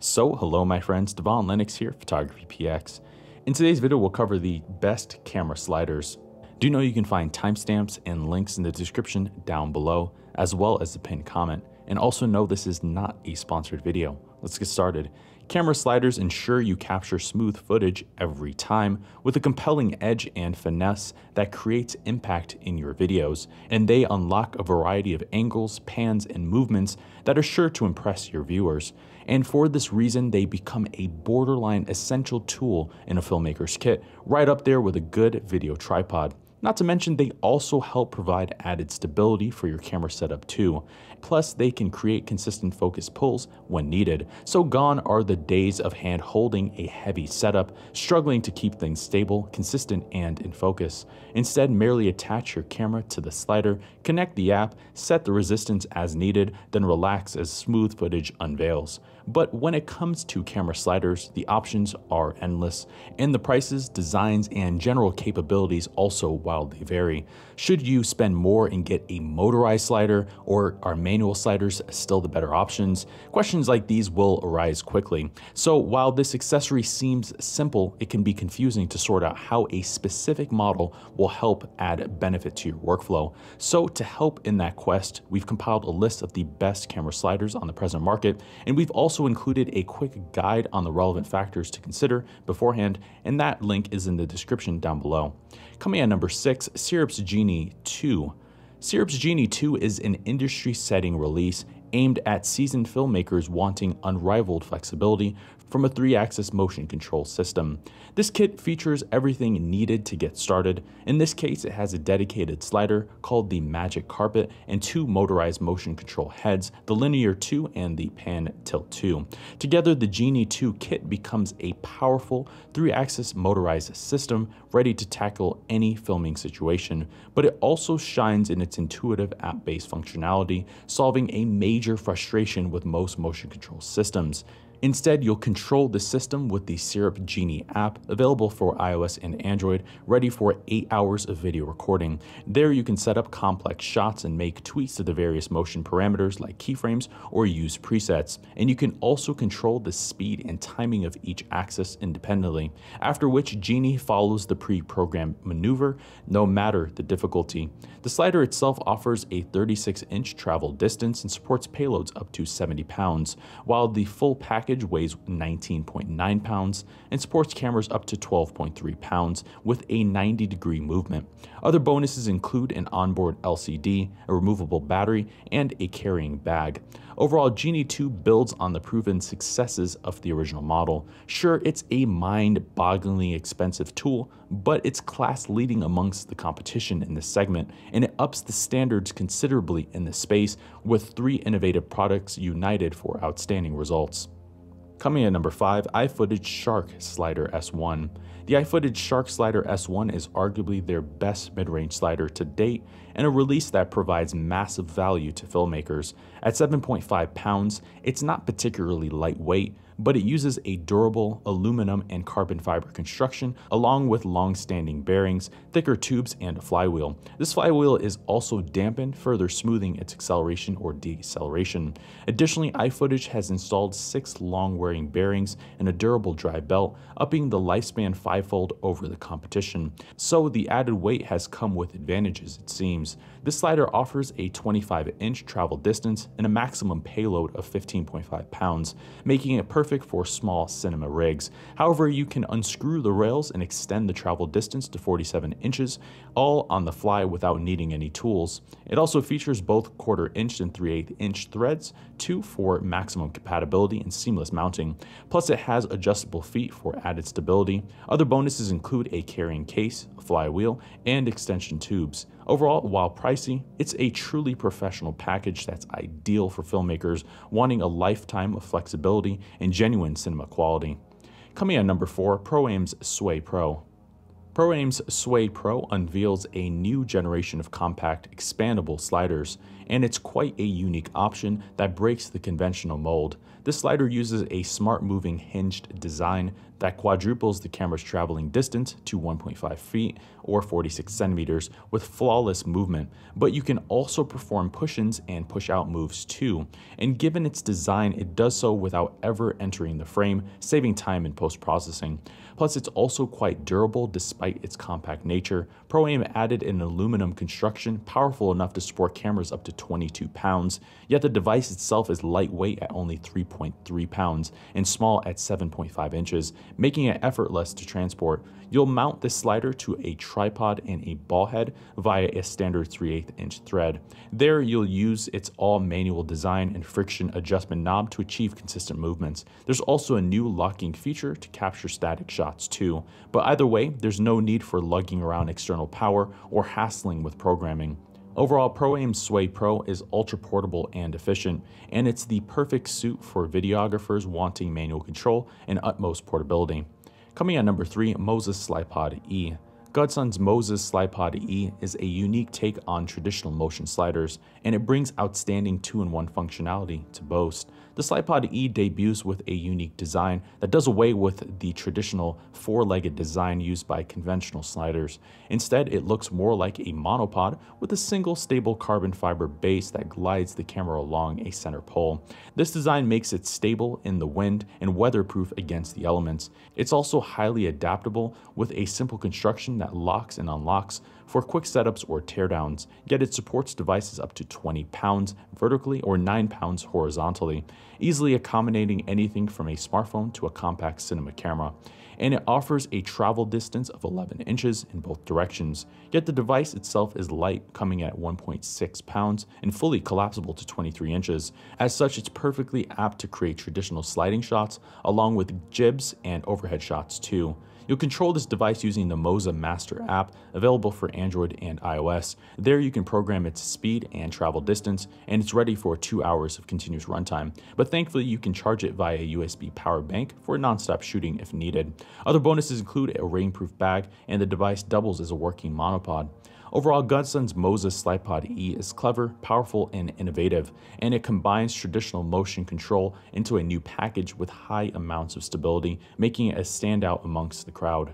So, hello my friends, Devaun Lennox here, Photography PX. In today's video, we'll cover the best camera sliders. Do know you can find timestamps and links in the description down below, as well as the pinned comment. And also know this is not a sponsored video. Let's get started. Camera sliders ensure you capture smooth footage every time with a compelling edge and finesse that creates impact in your videos, and they unlock a variety of angles, pans, and movements that are sure to impress your viewers. And for this reason, they become a borderline essential tool in a filmmaker's kit, right up there with a good video tripod. Not to mention, they also help provide added stability for your camera setup too. Plus, they can create consistent focus pulls when needed. So gone are the days of hand holding a heavy setup, struggling to keep things stable, consistent, and in focus. Instead, merely attach your camera to the slider, connect the app, set the resistance as needed, then relax as smooth footage unveils. But when it comes to camera sliders, the options are endless, and the prices, designs, and general capabilities also wildly vary. Should you spend more and get a motorized slider, or are manual sliders still the better options? Questions like these will arise quickly. So while this accessory seems simple, it can be confusing to sort out how a specific model will help add benefit to your workflow. So to help in that quest, we've compiled a list of the best camera sliders on the present market, and we've also also included a quick guide on the relevant factors to consider beforehand, and that link is in the description down below. Coming at number 6, Syrp's Genie 2. Syrp's Genie 2 is an industry-setting release aimed at seasoned filmmakers wanting unrivaled flexibility from a three-axis motion control system. This kit features everything needed to get started. In this case, it has a dedicated slider called the Magic Carpet and two motorized motion control heads, the Linear 2 and the Pan Tilt 2. Together, the Genie 2 kit becomes a powerful three-axis motorized system ready to tackle any filming situation, but it also shines in its intuitive app-based functionality, solving a major frustration with most motion control systems. Instead, you'll control the system with the Syrp Genie app, available for iOS and Android, ready for 8 hours of video recording. There you can set up complex shots and make tweaks to the various motion parameters like keyframes or use presets. And you can also control the speed and timing of each axis independently, after which Genie follows the pre-programmed maneuver, no matter the difficulty. The slider itself offers a 36-inch travel distance and supports payloads up to 70 pounds, while the full package package weighs 19.9 pounds and supports cameras up to 12.3 pounds with a 90 degree movement. Other bonuses include an onboard LCD, a removable battery, and a carrying bag. Overall, Genie 2 builds on the proven successes of the original model. Sure, it's a mind-bogglingly expensive tool, but it's class leading amongst the competition in this segment, and it ups the standards considerably in this space with three innovative products united for outstanding results. Coming at number 5, iFootage Shark Slider S1. The iFootage Shark Slider S1 is arguably their best mid-range slider to date and a release that provides massive value to filmmakers. At 7.5 pounds, it's not particularly lightweight, but it uses a durable aluminum and carbon fiber construction along with long-standing bearings, thicker tubes, and a flywheel. This flywheel is also dampened, further smoothing its acceleration or deceleration. Additionally, iFootage has installed six long-wearing bearings and a durable dry belt, upping the lifespan fivefold over the competition. So the added weight has come with advantages, it seems. This slider offers a 25-inch travel distance and a maximum payload of 15.5 pounds, making it perfect for small cinema rigs. However, you can unscrew the rails and extend the travel distance to 47 inches, all on the fly without needing any tools. It also features both quarter inch and 3 8 inch threads, two for maximum compatibility and seamless mounting. Plus it has adjustable feet for added stability. Other bonuses include a carrying case, flywheel, and extension tubes. Overall, while pricey, it's a truly professional package that's ideal for filmmakers wanting a lifetime of flexibility and genuine cinema quality. Coming at number 4, Pro-Aim's Sway Pro. Pro-Aim's Sway Pro unveils a new generation of compact, expandable sliders. And it's quite a unique option that breaks the conventional mold. This slider uses a smart moving hinged design that quadruples the camera's traveling distance to 1.5 feet or 46 centimeters with flawless movement, but you can also perform push-ins and push-out moves too. And given its design, it does so without ever entering the frame, saving time in post-processing. Plus, it's also quite durable despite its compact nature. Pro-Aim added an aluminum construction powerful enough to support cameras up to 22 pounds, yet the device itself is lightweight at only 3.3 pounds and small at 7.5 inches, making it effortless to transport. You'll mount this slider to a tripod and a ball head via a standard 3 8 inch thread. There, you'll use its all manual design and friction adjustment knob to achieve consistent movements. There's also a new locking feature to capture static shots too, but either way, there's no need for lugging around external power or hassling with programming. Overall, Pro-Aim Sway Pro is ultra portable and efficient, and it's the perfect suit for videographers wanting manual control and utmost portability. Coming at number 3, Moza's Slypod E. Gudsen's Moza's Slypod E is a unique take on traditional motion sliders, and it brings outstanding 2-in-1 functionality to boast. The Slypod E debuts with a unique design that does away with the traditional four-legged design used by conventional sliders. Instead, it looks more like a monopod with a single stable carbon fiber base that glides the camera along a center pole. This design makes it stable in the wind and weatherproof against the elements. It's also highly adaptable with a simple construction that locks and unlocks for quick setups or teardowns, yet it supports devices up to 20 pounds vertically or 9 pounds horizontally, easily accommodating anything from a smartphone to a compact cinema camera. And it offers a travel distance of 11 inches in both directions, yet the device itself is light, coming at 1.6 pounds and fully collapsible to 23 inches. As such, it's perfectly apt to create traditional sliding shots along with jibs and overhead shots too. You'll control this device using the Moza Master app, available for Android and iOS. There you can program its speed and travel distance, and it's ready for two hours of continuous runtime. But thankfully, you can charge it via a USB power bank for non-stop shooting if needed. Other bonuses include a rainproof bag, and the device doubles as a working monopod. Overall, Gudsen's Moza's Slypod E is clever, powerful, and innovative, and it combines traditional motion control into a new package with high amounts of stability, making it a standout amongst the crowd.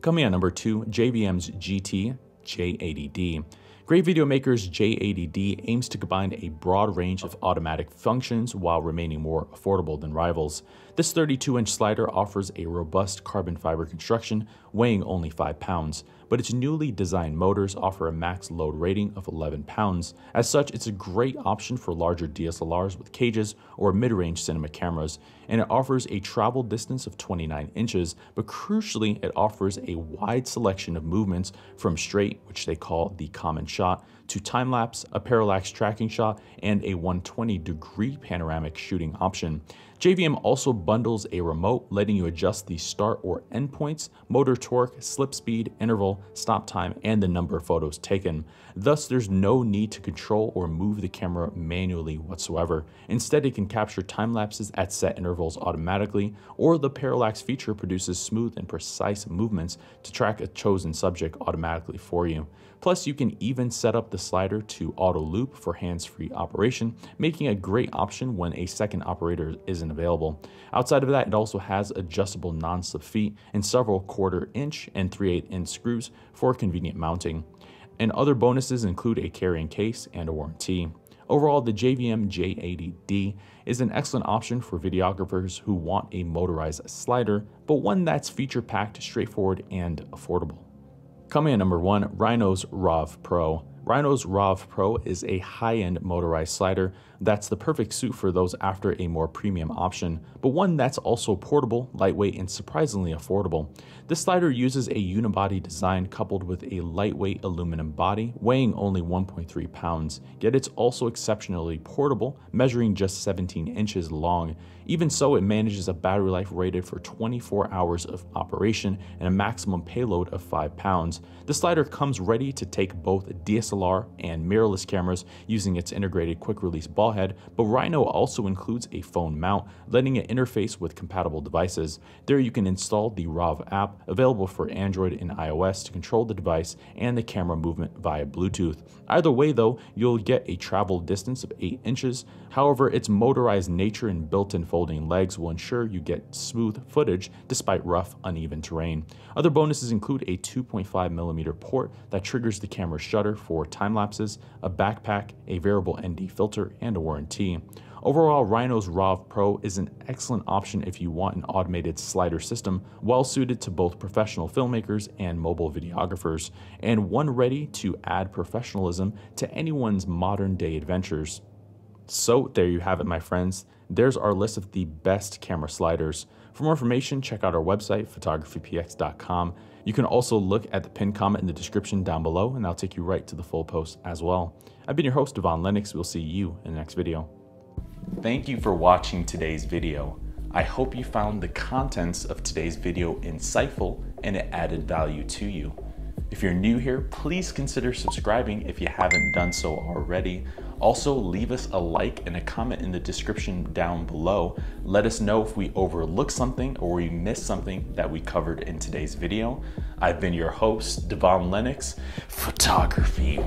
Coming at number 2, GVM's GT J80D. Great Video Maker's J80D aims to combine a broad range of automatic functions while remaining more affordable than rivals. This 32-inch slider offers a robust carbon fiber construction weighing only 5 pounds, but its newly designed motors offer a max load rating of 11 pounds. As such, it's a great option for larger DSLRs with cages or mid-range cinema cameras, and it offers a travel distance of 29 inches, but crucially, it offers a wide selection of movements from straight, which they call the common shot, to time lapse, a parallax tracking shot, and a 120 degree panoramic shooting option. GVM also bundles a remote letting you adjust the start or end points, motor torque, slip speed, interval, stop time, and the number of photos taken. Thus, there's no need to control or move the camera manually whatsoever. Instead, it can capture time lapses at set intervals automatically, or the parallax feature produces smooth and precise movements to track a chosen subject automatically for you. Plus, you can even set up the slider to auto loop for hands-free operation, making a great option when a second operator isn't available. Outside of that, it also has adjustable non-slip feet and several quarter inch and 3 8 inch screws for convenient mounting. And other bonuses include a carrying case and a warranty. Overall, the GVM J80D is an excellent option for videographers who want a motorized slider, but one that's feature-packed, straightforward, and affordable. Coming in number one, Rhino's ROV Pro. Rhino's ROV Pro is a high-end motorized slider that's the perfect suit for those after a more premium option, but one that's also portable, lightweight, and surprisingly affordable. This slider uses a unibody design coupled with a lightweight aluminum body weighing only 1.3 pounds, yet it's also exceptionally portable, measuring just 17 inches long. Even so, it manages a battery life rated for 24 hours of operation and a maximum payload of 5 pounds. The slider comes ready to take both DSLR DSLR and mirrorless cameras using its integrated quick release ball head, but Rhino also includes a phone mount, letting it interface with compatible devices. There you can install the ROV app available for Android and iOS to control the device and the camera movement via Bluetooth. Either way though, you'll get a travel distance of 8 inches. However, its motorized nature and built-in folding legs will ensure you get smooth footage despite rough, uneven terrain. Other bonuses include a 2.5mm port that triggers the camera's shutter for time lapses, a backpack, a variable ND filter, and a warranty. Overall, Rhino's ROV Pro is an excellent option if you want an automated slider system well suited to both professional filmmakers and mobile videographers, and one ready to add professionalism to anyone's modern day adventures. So there you have it, my friends. There's our list of the best camera sliders. For more information, check out our website, photographypx.com. You can also look at the pinned comment in the description down below, and that'll take you right to the full post as well. I've been your host, Devaun Lennox. We'll see you in the next video. Thank you for watching today's video. I hope you found the contents of today's video insightful and it added value to you. If you're new here, please consider subscribing if you haven't done so already. Also, leave us a like and a comment in the description down below. Let us know if we overlooked something or we missed something that we covered in today's video. I've been your host, Devaun Lennox, photography.